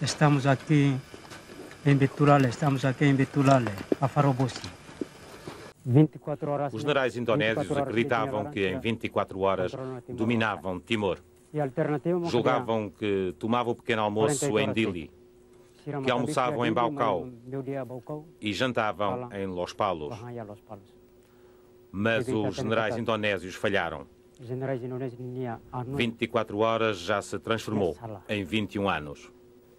Estamos aqui em Betulale, estamos aqui em Betulale, a Farobosi. 24 horas. Os generais indonésios acreditavam que em 24 horas dominavam Timor. Julgavam que tomavam o pequeno almoço em Dili, que almoçavam em Baucau e jantavam em Los Palos. Mas os generais indonésios falharam. 24 horas já se transformou em 21 anos.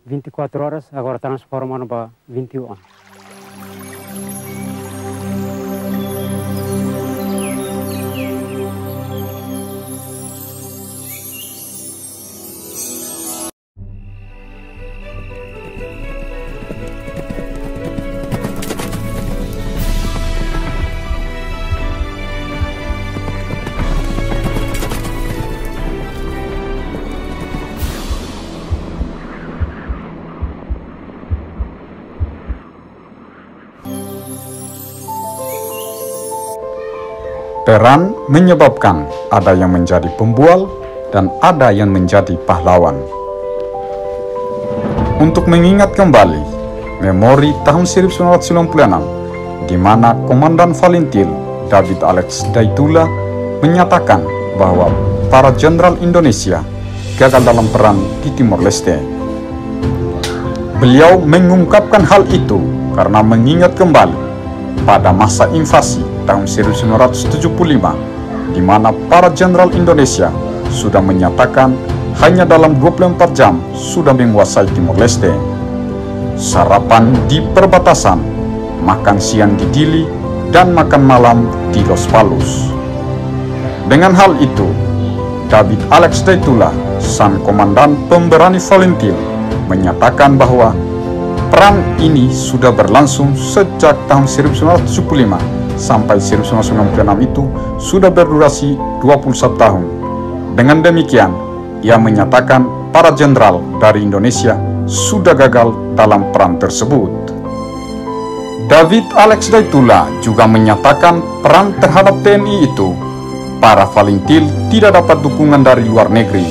24 horas agora transformando para 21 anos. Perang menyebabkan ada yang menjadi pembual dan ada yang menjadi pahlawan. Untuk mengingat kembali memori tahun 1996 di mana Komandan Valentil David Alex Daitula menyatakan bahwa para jenderal Indonesia gagal dalam perang di Timor Leste. Beliau mengungkapkan hal itu karena mengingat kembali pada masa invasi tahun 1975 di mana para jenderal Indonesia sudah menyatakan hanya dalam 24 jam sudah menguasai Timor Leste. Sarapan di perbatasan, makan siang di Dili, dan makan malam di Los Palos. Dengan hal itu, David Alex Daitula, sang komandan pemberani Valentin, menyatakan bahwa perang ini sudah berlangsung sejak tahun 1975 sampai 1996 itu sudah berdurasi 21 tahun. Dengan demikian, ia menyatakan para jenderal dari Indonesia sudah gagal dalam perang tersebut. David Alex Daitula juga menyatakan perang terhadap TNI itu, para Valentil tidak dapat dukungan dari luar negeri.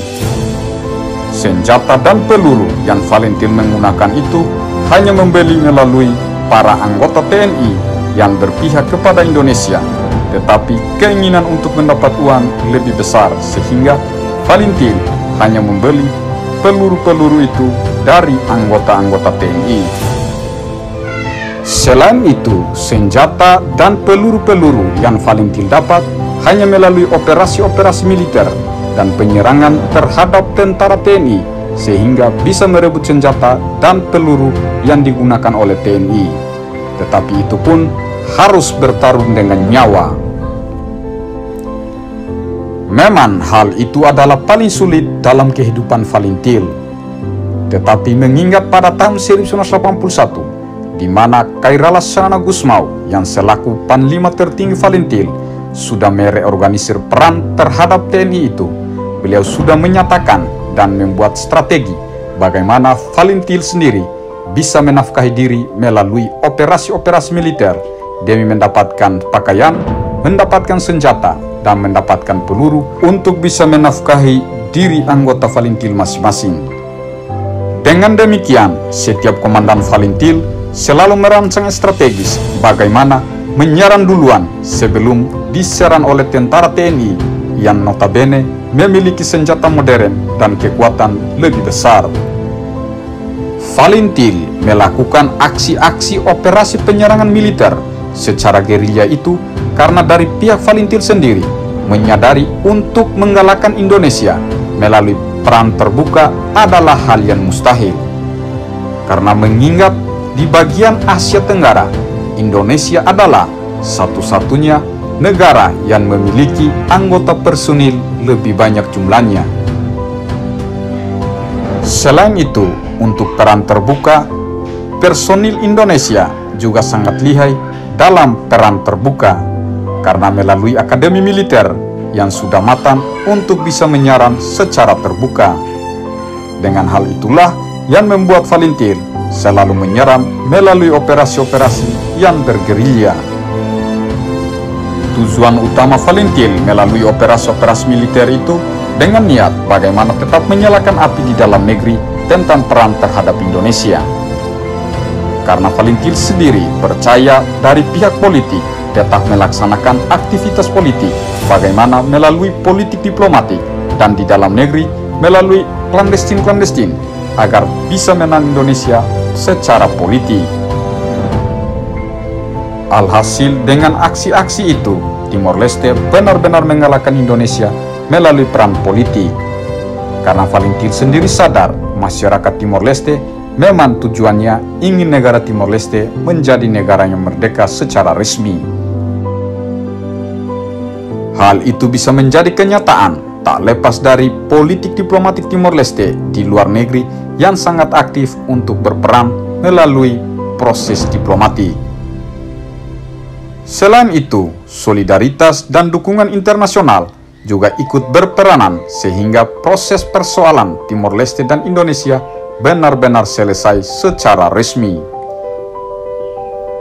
Senjata dan peluru yang Valentil menggunakan itu hanya membeli melalui para anggota TNI yang berpihak kepada Indonesia, tetapi keinginan untuk mendapat uang lebih besar sehingga Valentin hanya membeli peluru-peluru itu dari anggota-anggota TNI. Selain itu, senjata dan peluru-peluru yang Valentin dapat hanya melalui operasi-operasi militer dan penyerangan terhadap tentara TNI sehingga bisa merebut senjata dan peluru yang digunakan oleh TNI. Tetapi itu pun harus bertarung dengan nyawa. Memang hal itu adalah paling sulit dalam kehidupan Valentil. Tetapi mengingat pada tahun 1981, di mana Kairala Sana Gusmau yang selaku panglima tertinggi Valentil sudah mereorganisir peran terhadap TNI itu, beliau sudah menyatakan dan membuat strategi bagaimana Valentil sendiri bisa menafkahi diri melalui operasi-operasi militer demi mendapatkan pakaian, mendapatkan senjata, dan mendapatkan peluru untuk bisa menafkahi diri anggota Valentil masing-masing. Dengan demikian, setiap komandan Valentil selalu merancang strategis bagaimana menyerang duluan sebelum diserang oleh tentara TNI yang notabene memiliki senjata modern dan kekuatan lebih besar. Valentil melakukan aksi-aksi operasi penyerangan militer secara gerilya itu karena dari pihak Valentin sendiri menyadari untuk menggalakkan Indonesia melalui perang terbuka adalah hal yang mustahil. Karena mengingat di bagian Asia Tenggara, Indonesia adalah satu-satunya negara yang memiliki anggota personil lebih banyak jumlahnya. Selain itu, untuk perang terbuka, personil Indonesia juga sangat lihai dalam peran terbuka karena melalui akademi militer yang sudah matang untuk bisa menyerang secara terbuka. Dengan hal itulah yang membuat Valentin selalu menyerang melalui operasi-operasi yang bergerilya. Tujuan utama Valentin melalui operasi-operasi militer itu dengan niat bagaimana tetap menyalakan api di dalam negeri tentang peran terhadap Indonesia. Karena Valentil sendiri percaya dari pihak politik tetap melaksanakan aktivitas politik bagaimana melalui politik diplomatik dan di dalam negeri melalui klandestin-klandestin agar bisa menang Indonesia secara politik. Alhasil dengan aksi-aksi itu, Timor Leste benar-benar mengalahkan Indonesia melalui peran politik. Karena Valentin sendiri sadar masyarakat Timor Leste memang tujuannya ingin negara Timor Leste menjadi negara yang merdeka secara resmi. Hal itu bisa menjadi kenyataan tak lepas dari politik diplomatik Timor Leste di luar negeri yang sangat aktif untuk berperan melalui proses diplomatik. Selain itu, solidaritas dan dukungan internasional juga ikut berperanan sehingga proses persoalan Timor Leste dan Indonesia benar-benar selesai secara resmi.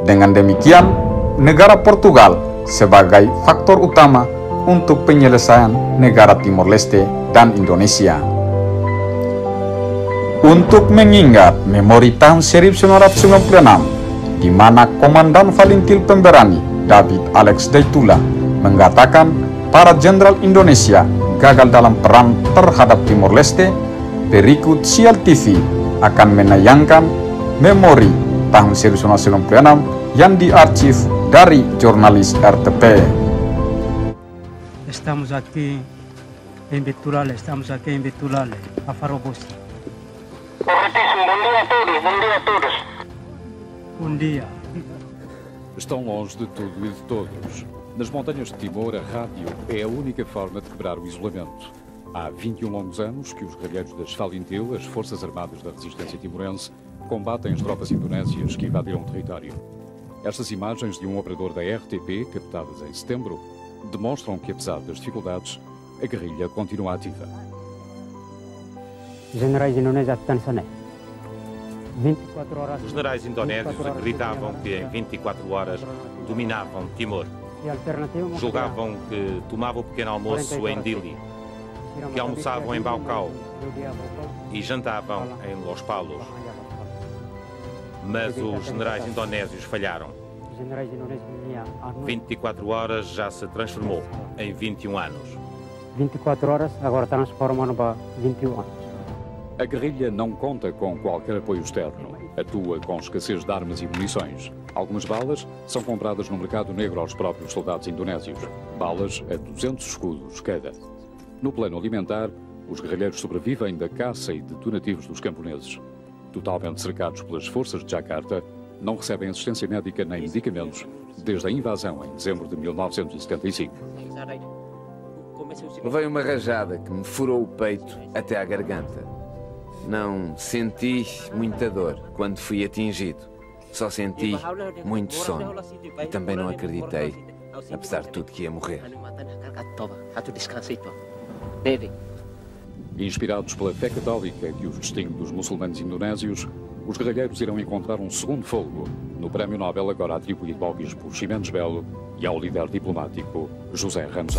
Dengan demikian, negara Portugal sebagai faktor utama untuk penyelesaian negara Timor Leste dan Indonesia. Untuk mengingat memori tahun 1996 di mana Komandan Valentil Pemberani David Alex Daitula mengatakan para jenderal Indonesia gagal dalam perang terhadap Timor Leste, berikut Sial TV akan menayangkan memori tahun 1996 yang diarsip dari jurnalis RTP. Estamos aquí en Betulale, estamos aquí en Betulale, a Farobosi. Bom dia a todos, bom dia a todos. Un día, estão longe de tudo e de todos. Nas montanhas de Timor, a rádio é a única forma de quebrar o isolamento. Há 21 longos anos que os guerreiros das Falintil, as Forças Armadas da Resistência Timorense, combatem as tropas indonésias que invadiram o território. Estas imagens de um operador da RTP, captadas em setembro, demonstram que, apesar das dificuldades, a guerrilha continua ativa. Generais indonésios os generais indonésios acreditavam que em 24 horas dominavam Timor. Julgavam que tomavam o pequeno almoço em Dili, que almoçavam em Baucau e jantavam em Los Palos. Mas os generais indonésios falharam. 24 horas já se transformou em 21 anos. 24 horas agora transformam para 21 anos. A guerrilha não conta com qualquer apoio externo. Atua com escassez de armas e munições. Algumas balas são compradas no mercado negro aos próprios soldados indonésios. Balas a 200 escudos cada. No plano alimentar, os guerrilheiros sobrevivem da caça e de donativos dos camponeses. Totalmente cercados pelas forças de Jakarta, não recebem assistência médica nem medicamentos desde a invasão em dezembro de 1975. Levei uma rajada que me furou o peito até à garganta. Não senti muita dor quando fui atingido. Só senti muito sono. E também não acreditei, apesar de tudo, que ia morrer. Inspirados pela fé católica que os distingue dos muçulmanos indonésios, os guerrilheiros irão encontrar um segundo fogo no Prémio Nobel agora atribuído ao bispo Ximenes Belo e ao líder diplomático José Ramos.